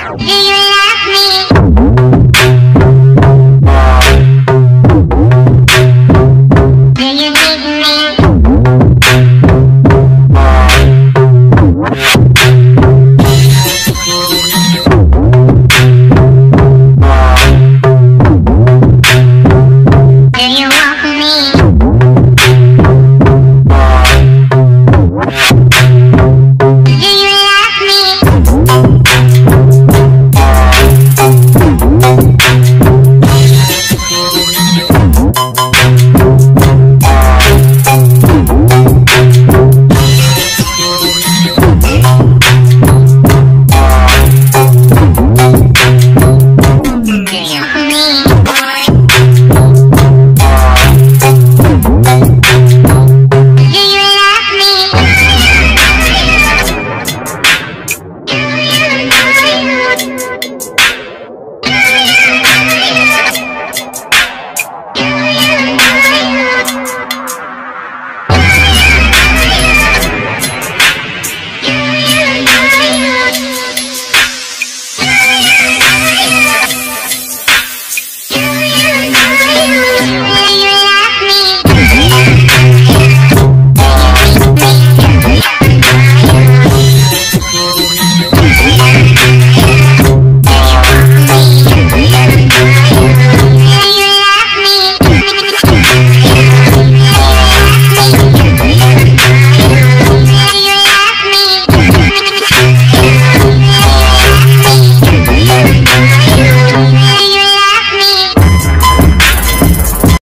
Do you love